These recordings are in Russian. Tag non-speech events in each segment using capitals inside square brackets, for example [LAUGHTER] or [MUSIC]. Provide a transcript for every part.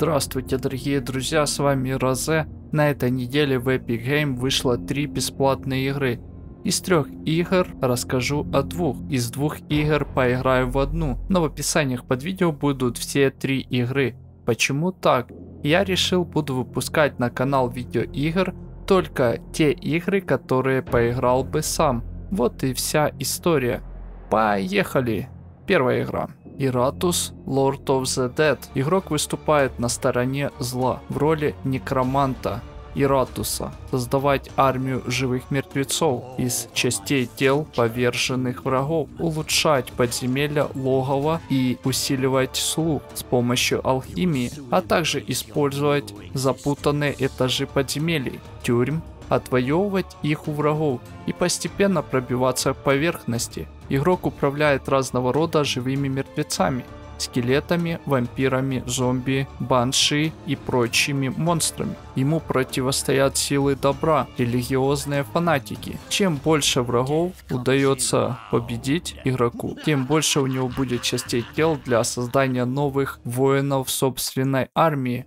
Здравствуйте, дорогие друзья, с вами Розе. На этой неделе в Epic Game вышло три бесплатные игры. Из трех игр расскажу о двух. Из двух игр поиграю в одну. Но в описаниях под видео будут все три игры. Почему так? Я решил буду выпускать на канал видеоигр только те игры, которые поиграл бы сам. Вот и вся история. Поехали! Первая игра. Иратус Lord of the Dead. Игрок выступает на стороне зла в роли некроманта Иратуса. Создавать армию живых мертвецов из частей тел поверженных врагов. Улучшать подземелья логова и усиливать слух с помощью алхимии, а также использовать запутанные этажи подземелий, тюрьм, отвоевывать их у врагов и постепенно пробиваться к поверхности. Игрок управляет разного рода живыми мертвецами, скелетами, вампирами, зомби, банши и прочими монстрами. Ему противостоят силы добра, религиозные фанатики. Чем больше врагов удается победить игроку, тем больше у него будет частей тел для создания новых воинов собственной армии.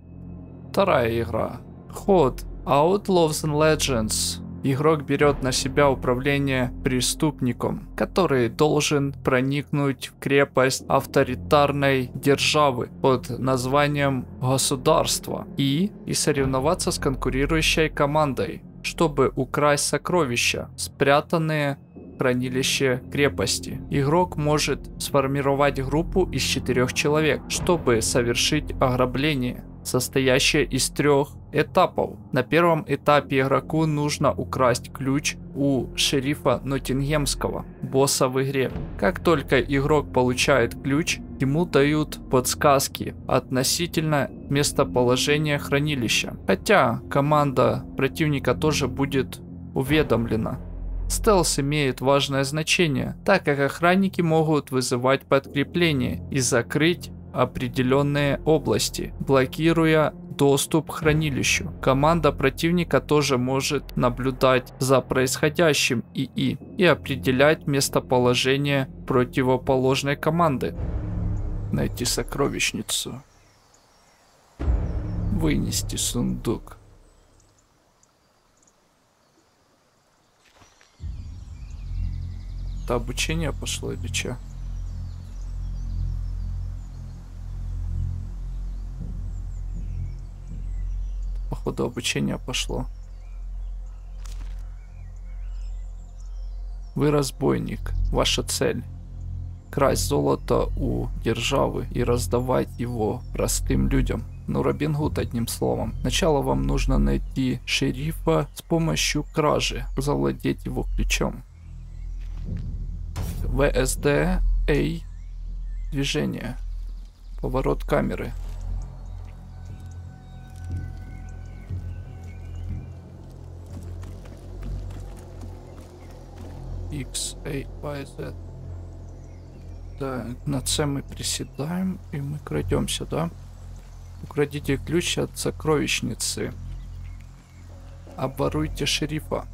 Вторая игра. Ход Outlaws and Legends. Игрок берет на себя управление преступником, который должен проникнуть в крепость авторитарной державы под названием государство и, и соревноваться с конкурирующей командой, чтобы украсть сокровища, спрятанные хранилище крепости. Игрок может сформировать группу из четырех человек, чтобы совершить ограбление состоящая из трех этапов. На первом этапе игроку нужно украсть ключ у шерифа Ноттингемского, босса в игре. Как только игрок получает ключ, ему дают подсказки относительно местоположения хранилища. Хотя команда противника тоже будет уведомлена. Стелс имеет важное значение, так как охранники могут вызывать подкрепление и закрыть определенные области, блокируя доступ к хранилищу. Команда противника тоже может наблюдать за происходящим ИИ и определять местоположение противоположной команды. Найти сокровищницу. Вынести сундук. Это обучение пошло или что? Походу обучение пошло. Вы разбойник. Ваша цель. Красть золото у державы и раздавать его простым людям. Ну, Робин Гуд одним словом. Сначала вам нужно найти шерифа с помощью кражи, завладеть его ключом. ВСД A движение. Поворот камеры. X, A, Y, Z. Так, на C мы приседаем, и мы крадемся, да? Украдите ключ от сокровищницы. Оборуйте шерифа.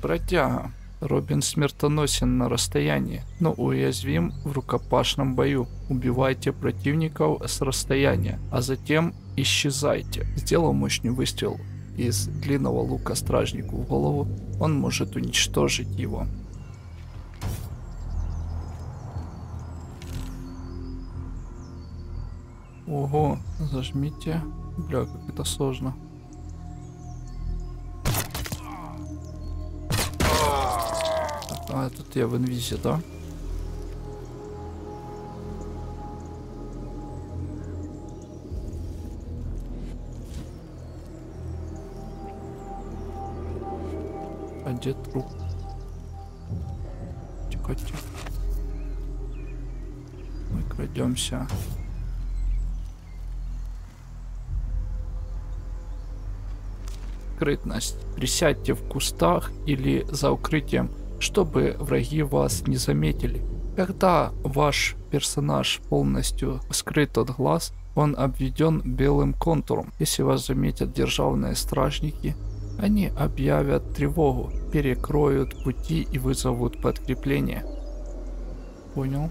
Бродяга. Робин смертоносен на расстоянии, но уязвим в рукопашном бою. Убивайте противников с расстояния, а затем исчезайте. Сделал мощный выстрел из длинного лука стражнику в голову, он может уничтожить его. Ого, зажмите. Бля, как это сложно. А, тут я в инвизе, да? Где труп? Тихо, тихо. Мы крадемся. Скрытность. Присядьте в кустах или за укрытием, чтобы враги вас не заметили. Когда ваш персонаж полностью скрыт от глаз, он обведен белым контуром. Если вас заметят державные стражники, они объявят тревогу, перекроют пути и вызовут подкрепление. Понял?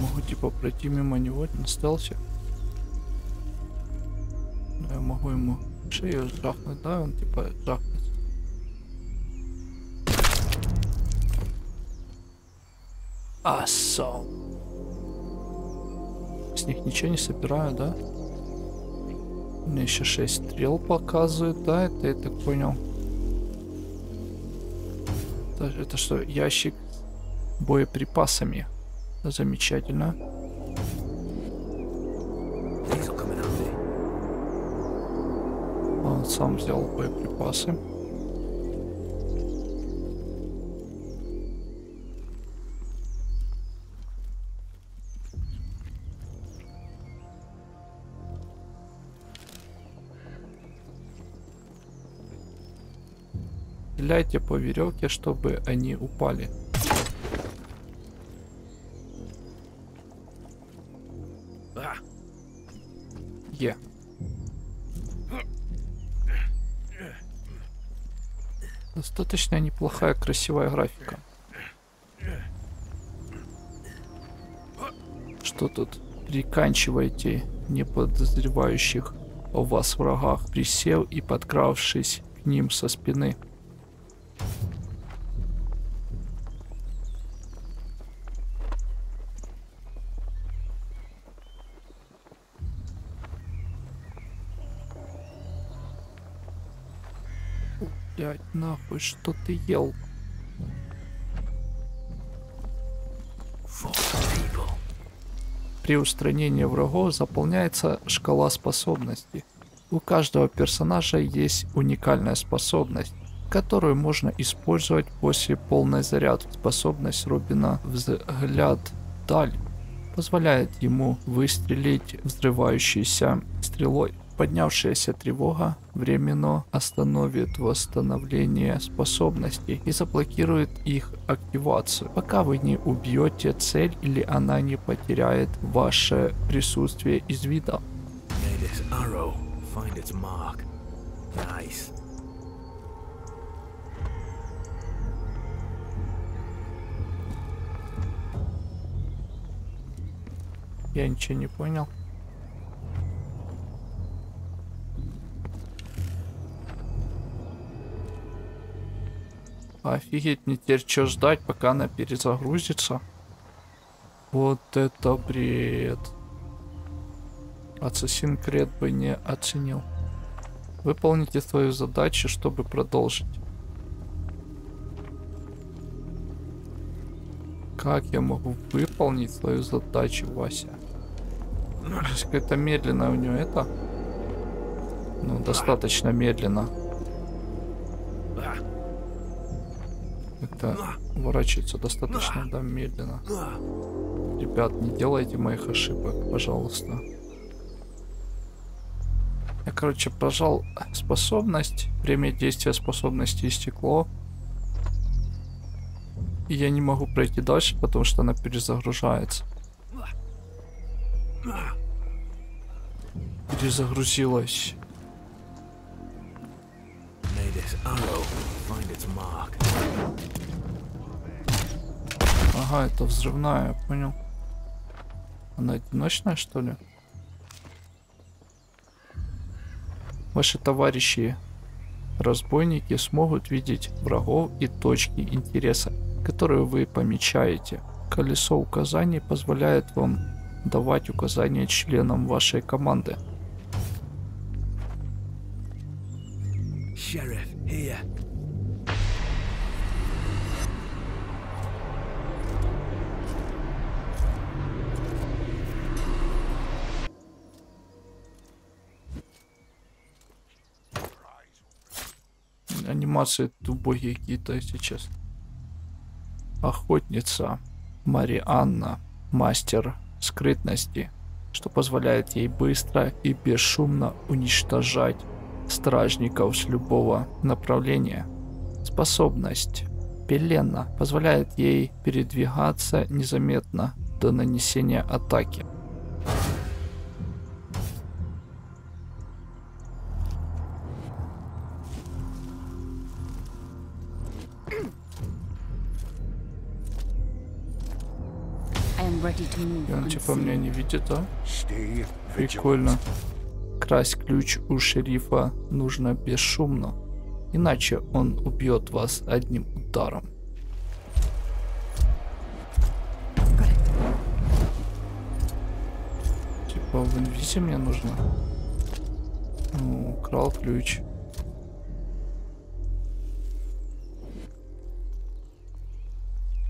Могу типа пройти мимо него на стелсе. Но я могу ему шею жахнуть, да? Он типа жахнет. Асо. С них ничего не собираю, да? Мне еще 6 стрел показывает, да? Это я так понял. Это, это что, ящик с боеприпасами? Замечательно. Он сам взял боеприпасы. Стреляйте по веревке, чтобы они упали. Е. Достаточно неплохая, красивая графика. Что тут? Приканчивайте неподозревающих о вас врагах, присев и подкравшись к ним со спины. Нахуй, что ты ел? При устранении врагов заполняется шкала способностей. У каждого персонажа есть уникальная способность, которую можно использовать после полной зарядки. Способность Робина «Взгляд даль» позволяет ему выстрелить взрывающейся стрелой. Поднявшаяся тревога временно остановит восстановление способностей и заблокирует их активацию, пока вы не убьете цель или она не потеряет ваше присутствие из вида. Я ничего не понял. Офигеть, мне теперь что ждать, пока она перезагрузится? Вот это бред. Ассасин Крет бы не оценил. Выполните свою задачу, чтобы продолжить. Как я могу выполнить свою задачу, Вася? Какая-то медленная у нее это. Ну, достаточно медленно. Это ворачивается достаточно, да, медленно. Ребят, не делайте моих ошибок, пожалуйста. Я, короче, прожал способность. Время действия способности истекло. И я не могу пройти дальше, потому что она перезагружается. Перезагрузилась. Ага, это взрывная, я понял. Она одиночная, что ли? Ваши товарищи разбойники смогут видеть врагов и точки интереса, которые вы помечаете. Колесо указаний позволяет вам давать указания членам вашей команды. Анимации убогие какие-то, если честно. Охотница Марианна, мастер скрытности, что позволяет ей быстро и бесшумно уничтожать стражников с любого направления. Способность Пелена позволяет ей передвигаться незаметно до нанесения атаки. И он типа меня не видит, а? Прикольно. Красть ключ у шерифа нужно бесшумно. Иначе он убьет вас одним ударом. Типа в инвизе мне нужно. Ну, украл ключ.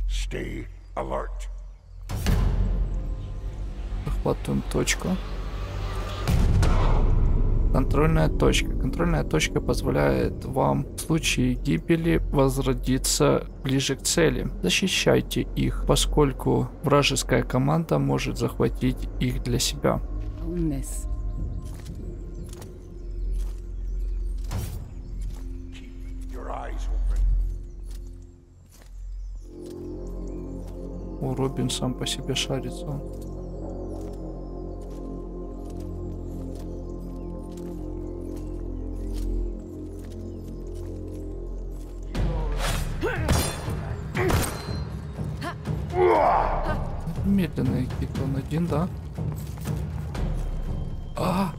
Stay alert. Захватываем точку. Контрольная точка. Контрольная точка позволяет вам в случае гибели возродиться ближе к цели. Защищайте их, поскольку вражеская команда может захватить их для себя. О, Робин сам по себе шарится. Медленный он один, да? А!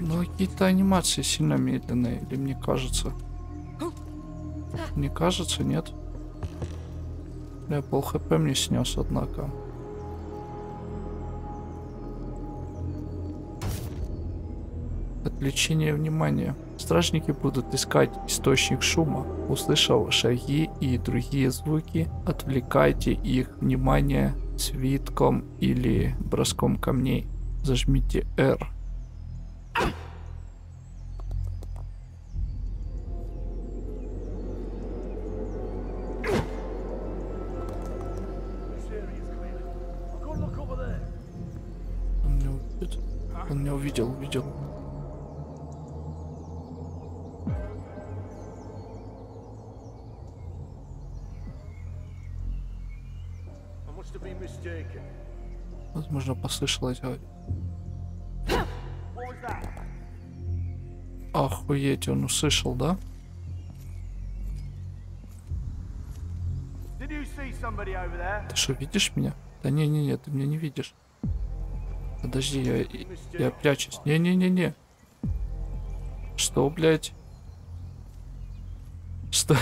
Ну, какие-то анимации сильно медленные, или мне кажется? Мне кажется, нет. Я пол хп мне снес, однако. Отвлечение внимания. Стражники будут искать источник шума. Услышав шаги и другие звуки, отвлекайте их внимание свитком или броском камней. Зажмите R. Возможно, послышалось. Охуеть, он услышал, да? Ты что, видишь меня? Да не-не-не, ты меня не видишь. Подожди, я, я прячусь. Не-не-не-не. Что, блядь? Что,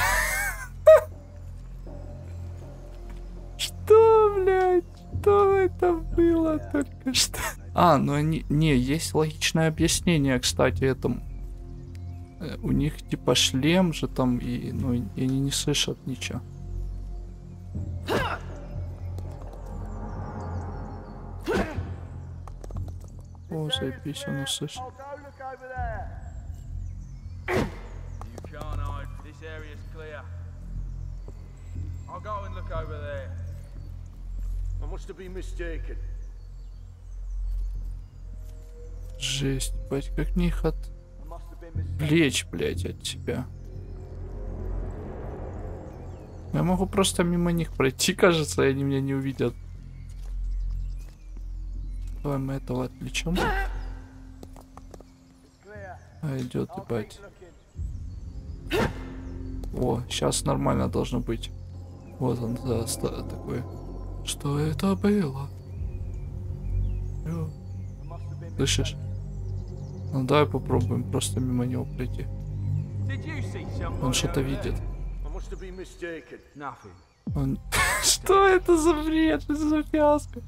было только что? А, ну они... Не, есть логичное объяснение, кстати, этому. Э, У них типа шлем же там, и, ну, и они не слышат ничего. О, заебись, он услышал. I'll go and look over there. I must have been mistaken. Жесть, блять, как мне их отвлечь, блять, от тебя. Я могу просто мимо них пройти, [LAUGHS] кажется, и они меня не увидят. Давай мы этого отвлечем. А идет, ебать. О, сейчас нормально должно быть. Вот он да, такой. Что это было? Слышишь? Ну давай попробуем просто мимо него пройти. Он что-то видит. Он... [LAUGHS] Что это за бред? Что это за фиаско?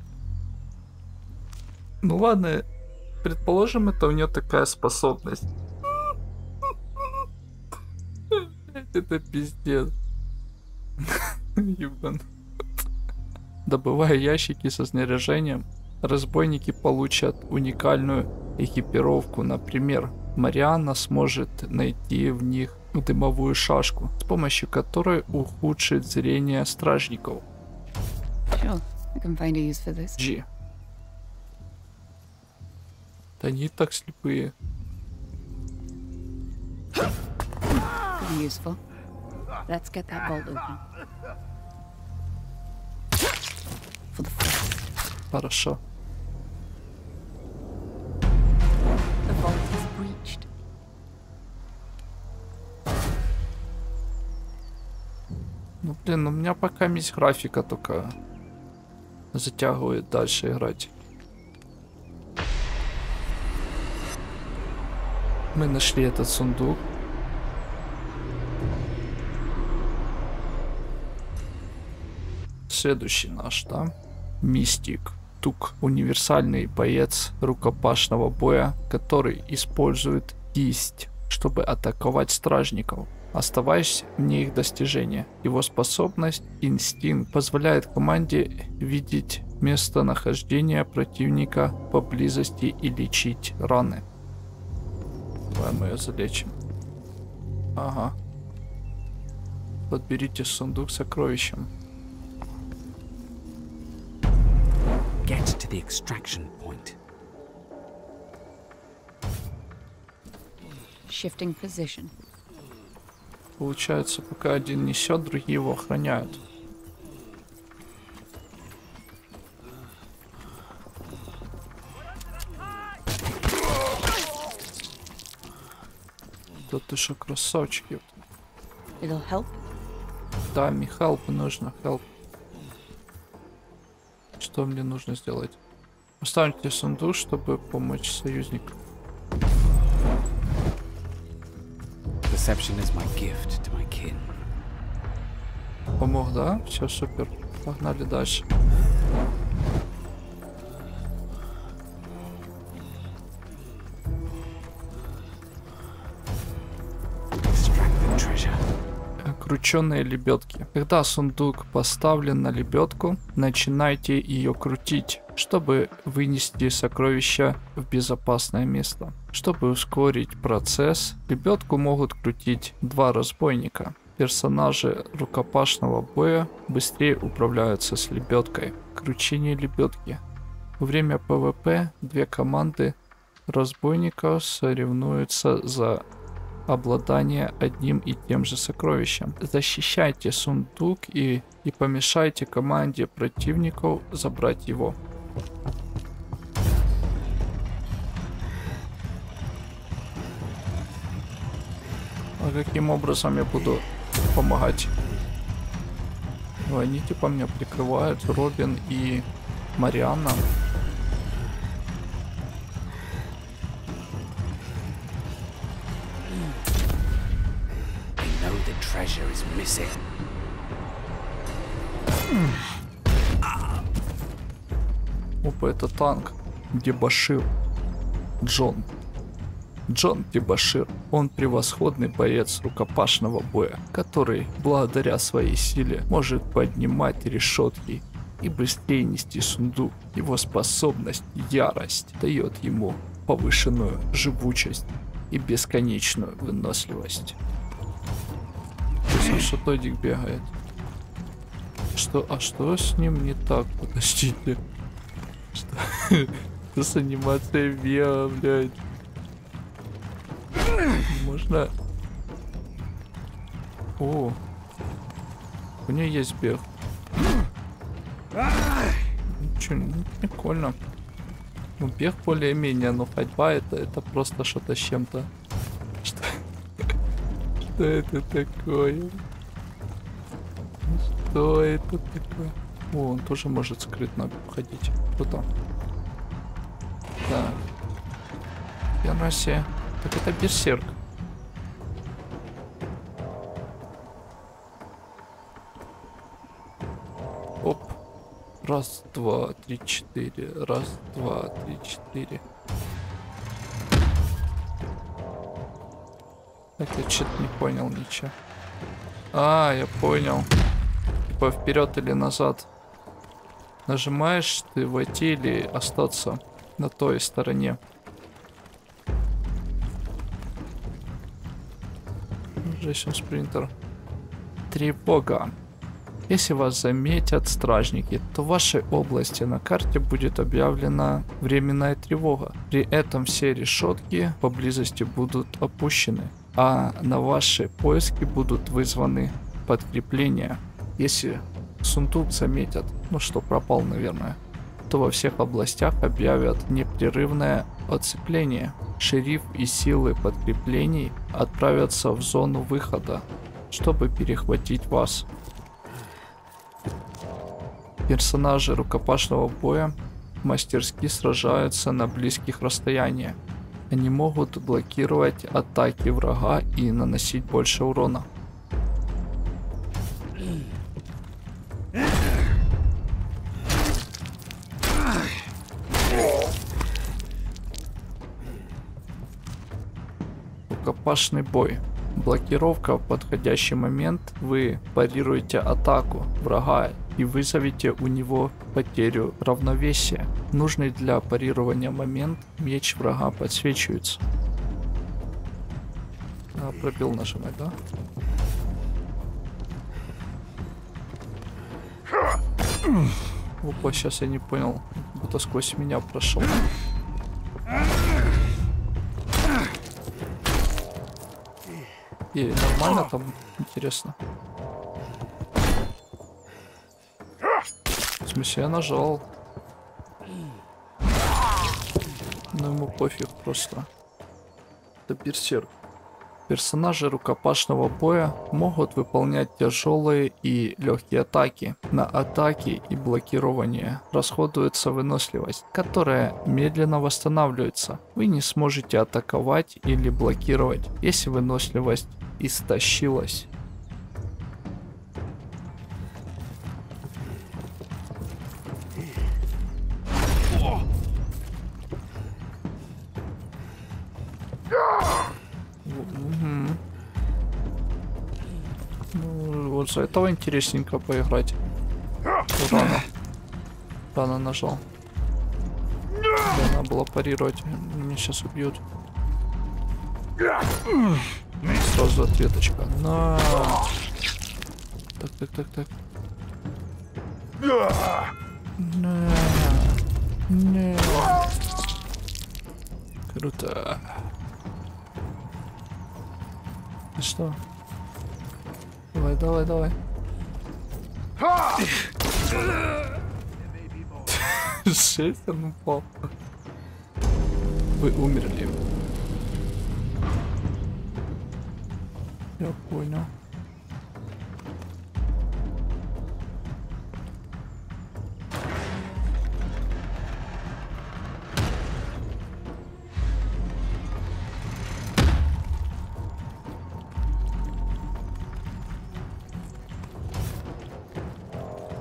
Ну ладно, предположим, это у нее такая способность. Это пиздец. [LAUGHS] Ебан. Добывая ящики со снаряжением, разбойники получат уникальную экипировку. Например, Марианна сможет найти в них дымовую шашку, с помощью которой ухудшит зрение стражников. G. Да они так слепые. Useful. Let's get that vault open. For the first. Хорошо. Блин, у меня пока есть графика только затягивает дальше играть. Мы нашли этот сундук. Следующий наш, да? Мистик. Тук. Универсальный боец рукопашного боя, который использует кисть, чтобы атаковать стражников оставаясь вне их достижения. Его способность инстинкт позволяет команде видеть местонахождение противника поблизости и лечить раны. Давай мы ее залечим. Ага. Подберите сундук с сокровищем. Get to the extraction point. Shifting position. Получается, пока один несет, другие его охраняют. Да ты что, красавчик. It'll help. Да, мне help нужно, help. Что мне нужно сделать? Поставьте сундук, чтобы помочь союзнику. Deception is my gift to my kin. Помог, да? Все, супер. Погнали дальше. Крученые лебедки. Когда сундук поставлен на лебедку, начинайте ее крутить, чтобы вынести сокровища в безопасное место. Чтобы ускорить процесс, лебедку могут крутить два разбойника. Персонажи рукопашного боя быстрее управляются с лебедкой. Кручение лебедки. Во время PvP две команды разбойников соревнуются за обладание одним и тем же сокровищем. Защищайте сундук и, и помешайте команде противников забрать его. А каким образом я буду помогать? Ну, они типа меня прикрывают, Робин и Марианна. Treasure is missing. Опа, это танк. Дебашир. Джон. Джон Дебашир. Он превосходный боец рукопашного боя, который, благодаря своей силе, может поднимать решетки и быстрее нести сундук. Его способность, ярость, дает ему повышенную живучесть и бесконечную выносливость. Что Тодик бегает? Что? А что с ним не так? Подождите. [LAUGHS] С анимацией бега, блядь? Можно... О. У нее есть бег. Ничего, ну, прикольно. Ну, бег более-менее, но ходьба это, это просто что-то с чем-то. Что? [LAUGHS] Что это такое? Что это такое? О, он тоже может скрытно ходить. Круто. Так. Янаси. Так это берсерк. Оп. Раз, два, три, четыре. Раз, два, три, четыре. Так, я что-то не понял ничего. А, я понял. Типа вперед или назад. Нажимаешь ты войти или остаться на той стороне. Джейсон Спринтер. Тревога. Если вас заметят стражники, то в вашей области на карте будет объявлена временная тревога. При этом все решетки поблизости будут опущены, а на ваши поиски будут вызваны подкрепления. Если сундук заметят, ну что пропал, наверное, то во всех областях объявят непрерывное оцепление. Шериф и силы подкреплений отправятся в зону выхода, чтобы перехватить вас. Персонажи рукопашного боя мастерски сражаются на близких расстояниях. Они могут блокировать атаки врага и наносить больше урона. Рукопашный бой. Блокировка в подходящий момент вы парируете атаку врага и вызовете у него потерю равновесия. Нужный для парирования момент меч врага подсвечивается. А, пробил нажимать, да? Опа, сейчас я не понял. Будто сквозь меня прошел. И нормально там, интересно. В смысле, я нажал. Ну ему пофиг просто. Это берсерк. Персонажи рукопашного боя могут выполнять тяжелые и легкие атаки. На атаки и блокирование расходуется выносливость, которая медленно восстанавливается. Вы не сможете атаковать или блокировать, если выносливость истощилась. Ну, вот за этого интересненько поиграть. Рано. Рано нажал. Надо было парировать. Меня сейчас убьют. Сразу ответочка. На. Так, так, так, так. На. На. Круто. Ты что? Давай, давай, давай. [LAUGHS] Шесть он упал. Вы умерли. Я понял.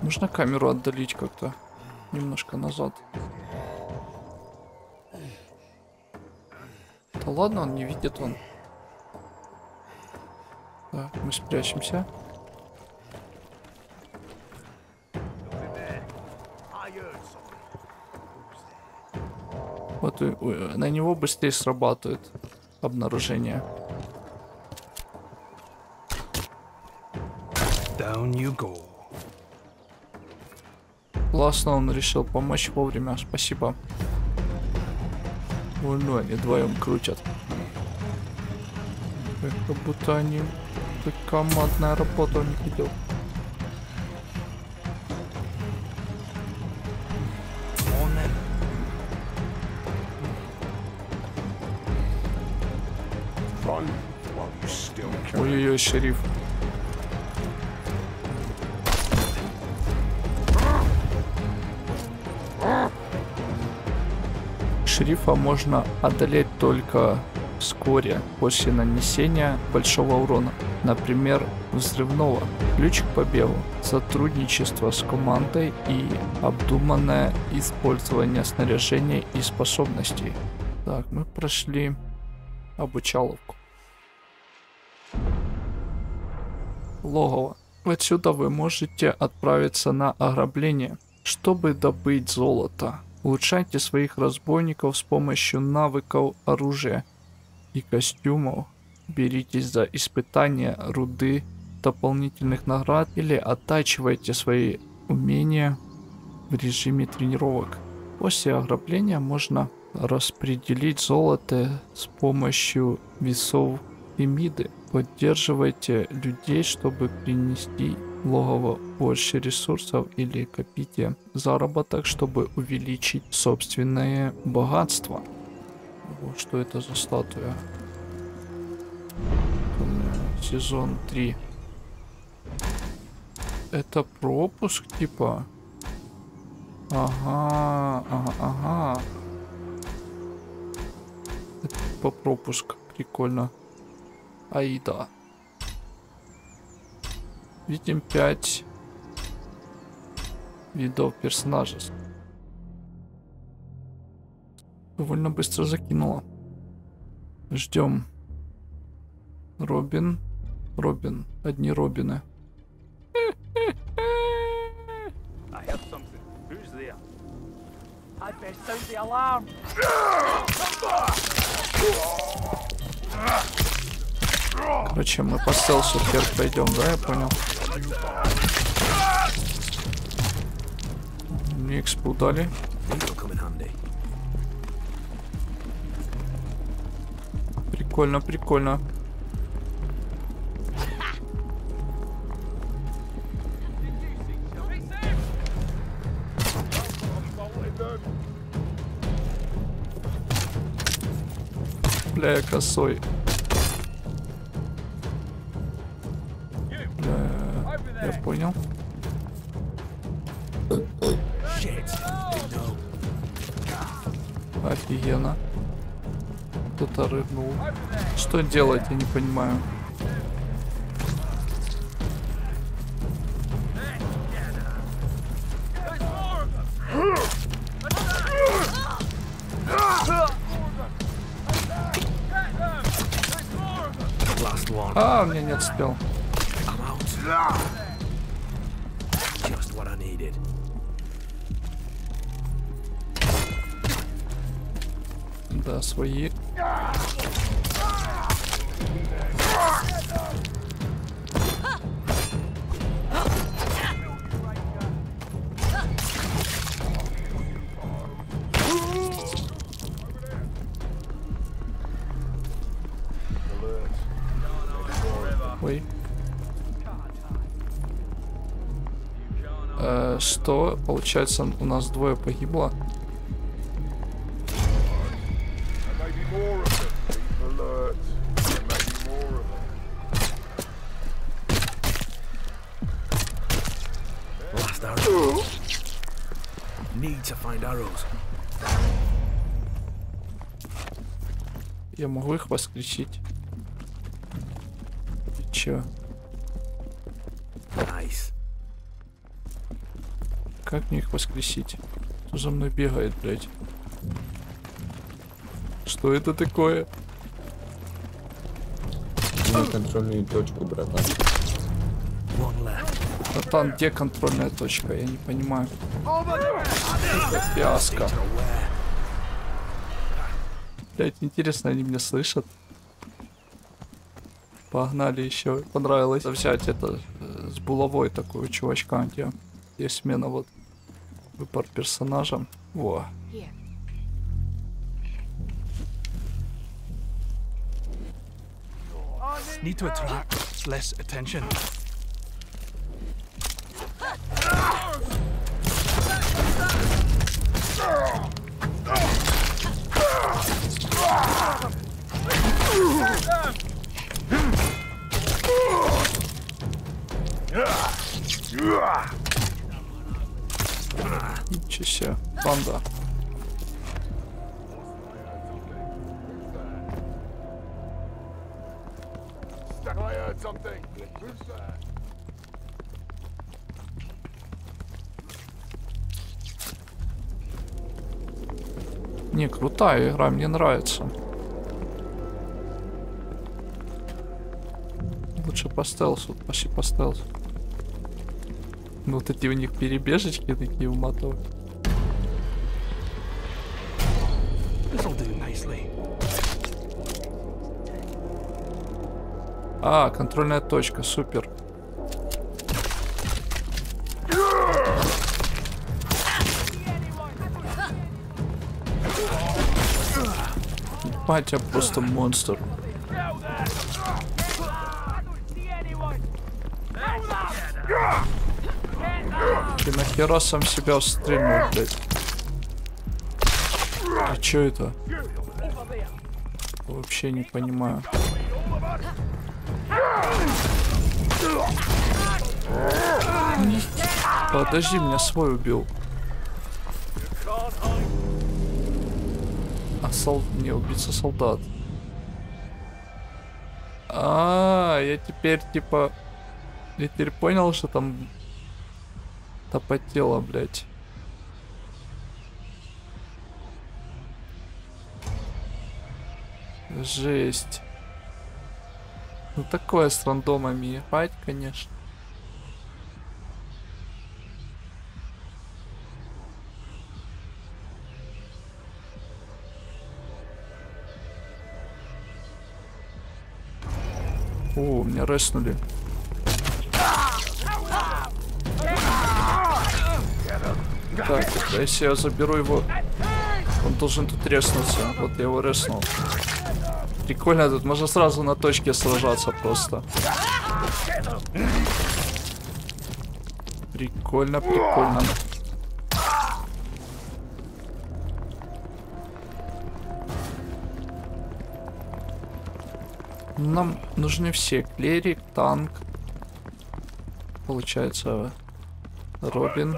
Нужно камеру отдалить как-то. Немножко назад. Да ладно, он не видит он. Мы спрячемся. Вот ой, на него быстрее срабатывает обнаружение. Down you go. Классно он решил помочь вовремя, спасибо. Ой, ну они вдвоем крутят. Как будто они как командная работа у них идет. Ой-ой-ой, шериф. Шерифа можно одолеть только вскоре после нанесения большого урона, например, взрывного. Ключ к побегу – сотрудничество с командой и обдуманное использование снаряжения и способностей. Так, мы прошли обучаловку. логово. Отсюда вы можете отправиться на ограбление, чтобы добыть золото. Улучшайте своих разбойников с помощью навыков оружия и костюмов. Беритесь за испытания руды, дополнительных наград или оттачивайте свои умения в режиме тренировок. После ограбления можно распределить золото с помощью весов Фемиды. Поддерживайте людей, чтобы принести логово больше ресурсов или копите заработок, чтобы увеличить собственное богатство. Вот что это за статуя? Сезон 3. Это пропуск, типа. Ага, ага, ага. Это по пропуск. Прикольно. Аида. Видим 5 видов персонажей. Довольно быстро закинула. Ждем. Робин. Робин. Одни Робины. Короче, мы по стелсу вверх пойдем, да, я понял? Мне экспу дали. Прикольно, прикольно. Бля, косой. Что делать, я не понимаю. А, what I needed. Да, свои. Ой. Э, что? Получается, у нас двое погибло. Я могу их воскресить. И чё? Nice. Как мне их воскресить? Кто за мной бегает, блядь? Что это такое? На контрольную точку, братан. One left. Там где контрольная точка? Я не понимаю. Это фиаско. Блять, интересно, они меня слышат. Погнали еще. Понравилось взять это э, с булавой такую чувачка, где есть смена вот выбор персонажа. Во. Need to attract less attention. That? Не, крутая игра, мне нравится. Лучше по стелсу, почти по стелсу. Ну вот эти у них перебежечки такие уматывают. This'll do nicely. А, контрольная точка, супер. Батя просто монстр. Ты нахера сам себя стрельнул, блядь? чё это? Вообще не понимаю. Подожди, меня свой убил. А солд Не, убийца солдат. А, -а, -а я теперь типа... Я теперь понял, что там... Топотело, блядь. Жесть. Ну такое с рандомами играть, конечно. О, меня реснули. Так, если я заберу его, он должен тут резнуться. Вот я его резнул. Прикольно тут, можно сразу на точке сражаться просто. Прикольно, прикольно. Нам нужны все. Клерик, танк. Получается, Робин.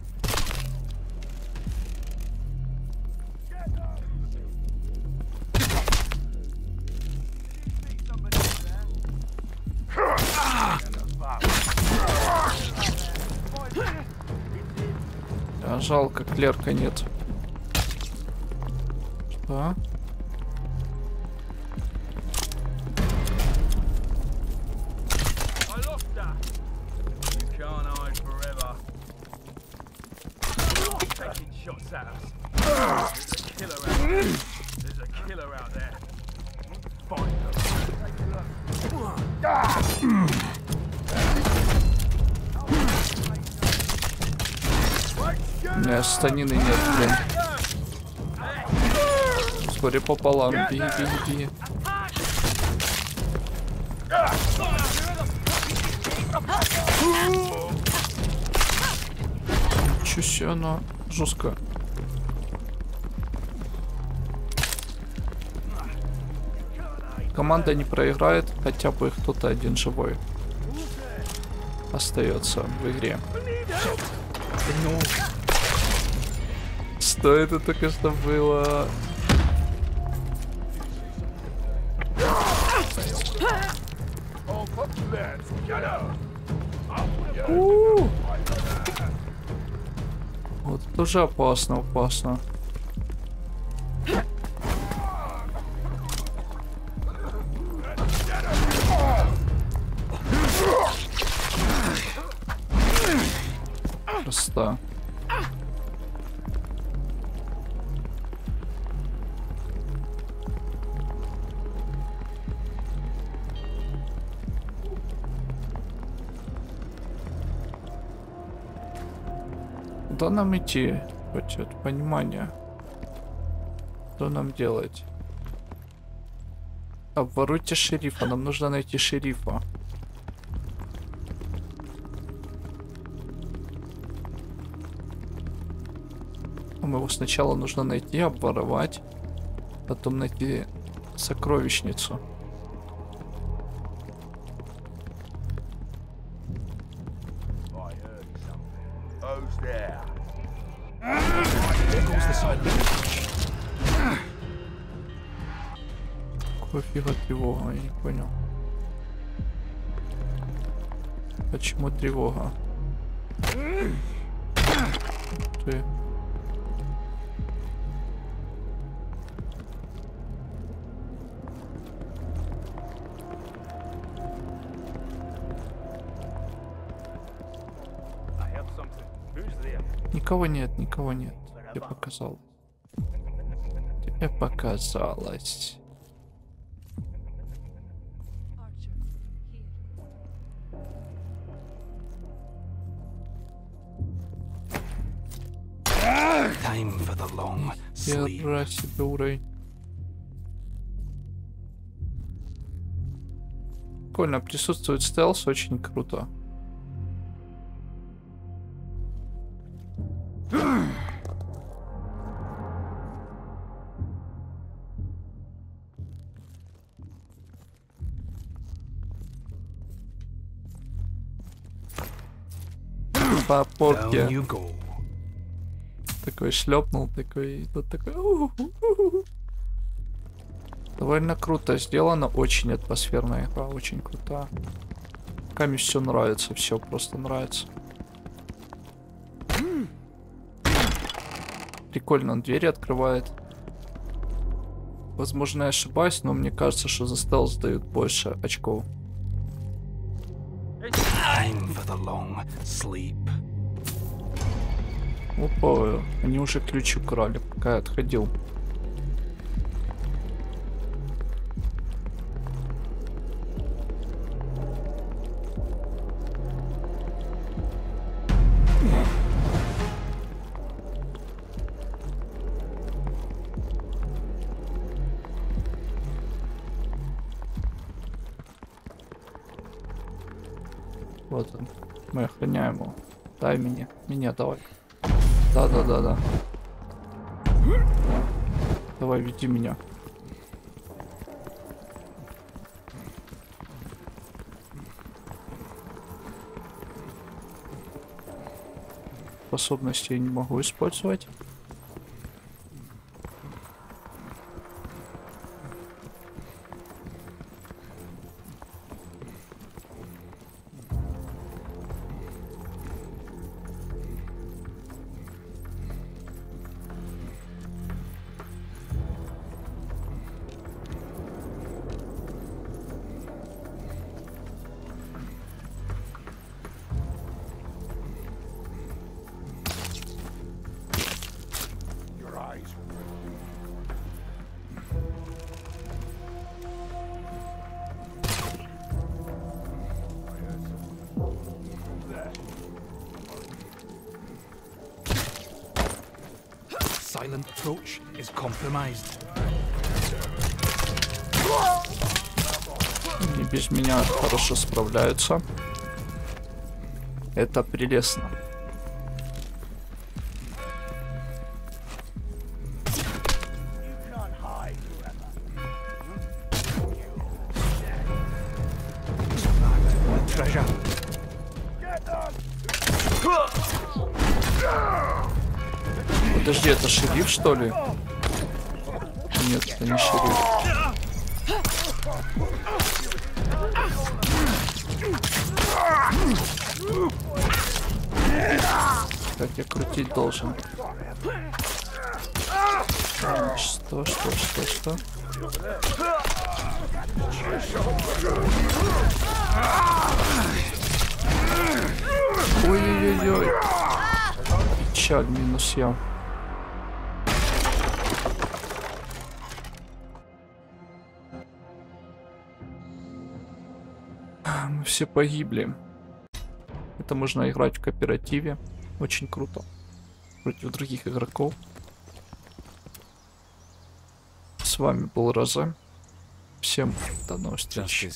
жалко, клерка нет. Пополам. Беги, беги, беги. Ничего себе, она жестко. Команда не проиграет, хотя бы кто-то один живой остается в игре. Что это только что было? У. Вот это уже опасно, опасно. Нам идти? Хоть от понимания. Что нам делать? Обворуйте шерифа. Нам нужно найти шерифа. Нам его сначала нужно найти, обворовать. Потом найти сокровищницу. Я не понял. Почему тревога? Ты. Никого нет, никого нет. Я показал. Тебе показалось. Хера себе уровень. Прикольно, присутствует стелс, очень круто. По. Такой шлепнул, такой, и тут такой. Довольно круто сделано, очень атмосферная игра, очень крута. Каме все нравится, все просто нравится. Прикольно, он двери открывает. Возможно, я ошибаюсь, но мне кажется, что за стелс дают больше очков. Time for the long sleep. Опа, они уже ключ украли, пока я отходил. Вот он. Мы охраняем его. Дай мне. Меня давай. Да, да, да, да. Давай, веди меня. Способности я не могу использовать. Compromised. Они без меня хорошо справляются. Это прелестно. Подожди, это шериф, что ли? Не шериф. Как я крутить должен? Что, что, что, что? Ой-ой-ой. Печаль, минус я. Все погибли. Это можно играть в кооперативе. Очень круто. Против других игроков. С вами был Роза. Всем до новых встреч.